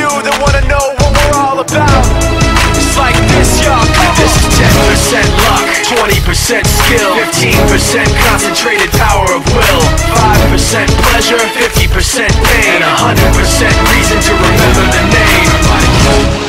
you that wanna know what we're all about. It's like this, y'all. This is 10% luck, 20% skill, 15% concentrated power of will, 5% pleasure, 50% pain, and 100% reason to remember the name.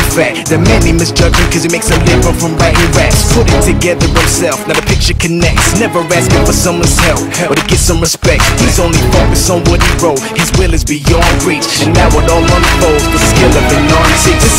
the fact that many misjudge cause he makes a living from writing raps. Put it together himself, now the picture connects. Never asking for someone's help or to get some respect. He's only focused on what he wrote, his will is beyond reach. And now it all unfolds, the skill of an artist.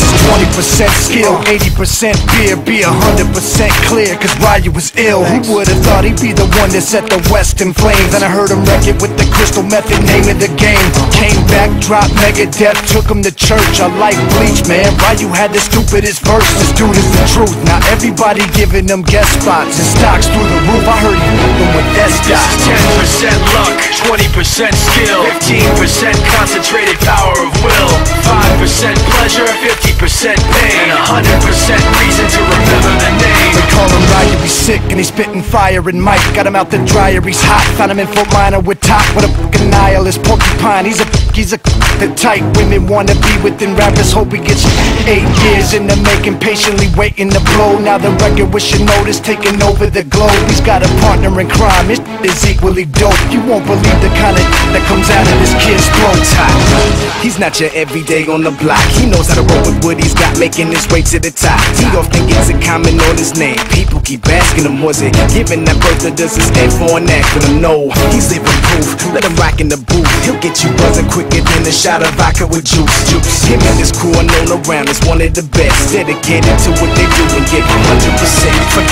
This is 20% skill, 80% beer, be 100% clear, cause Ryu was ill. Who would've thought he'd be the one that set the West in flames? And I heard him wreck it with the crystal method, name of the game. Came back, dropped Megadeth, took him to church. I like Bleach, man. Ryu had the stupidest verse, this dude is the truth. Now everybody giving them guest spots and stocks through the roof. I heard he them with that This 10% luck, 20% skill, 15% concentrated power of will, 5% pleasure, 50% pain, and 100% reason to remember the name. They call him Ryu, he's sick and he's spitting fire and Mike got him out the dryer, he's hot. Found him in Fort Minor with top with a fucking nihilist porcupine. He's a he's a the type women wanna be within rappers. Hope he gets eight years in the making, patiently waiting to blow. Now the record with notice taking over the globe. He's got a partner in crime, his is equally dope. You won't believe the kind of that comes out of this kid's throat. He's not your everyday on the block. He knows how to roll with what he's got, making his way to the top. He often gets a comment on his name. People keep asking him, was it given that birth or does it stand for an acronym? No, he's living proof. Let him rock in the booth. He'll get you buzzing quicker than a shot of vodka with juice. Juice. Him and his crew are known around as one of the best. Dedicated to what they do and give 100%.